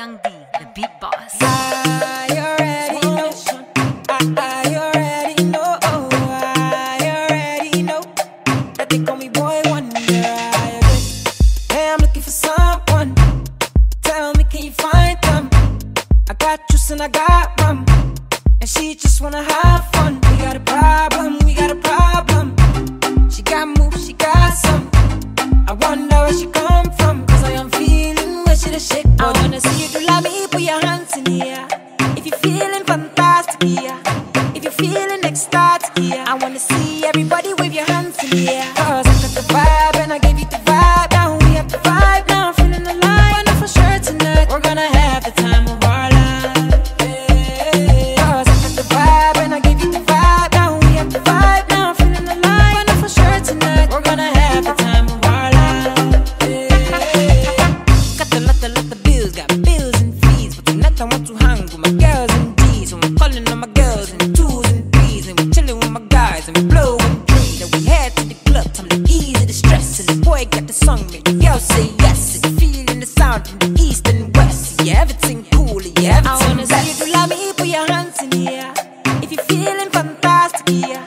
Young D, the beat boss. I already know. I, I already know. Oh, I already know that they call me boy wonder. I agree. Hey, I'm looking for someone. Tell me, can you find them? I got juice and I got rum, and she just wanna have fun. We got a problem. We got a problem. She the shake. I wanna see you do like me, put your hands in the air. If you're feeling fantastic, yeah. If you're feeling ecstatic, yeah. I wanna see everybody wave your hands in the air. Cause I got the vibe with my girls and D's. And we're calling on my girls and twos and threes. And we're chilling with my guys and we blow and three. Then we head to the club, time to ease the stress. And the boy got the song, make the girl say yes. And feeling the sound from the east and west. Yeah, everything cool, yeah, everything I wanna see you do like me, put your hands in the air. If you're feeling fantastic, yeah.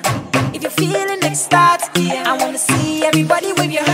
If you're feeling ecstatic, yeah. I wanna see everybody wave your hands in the air.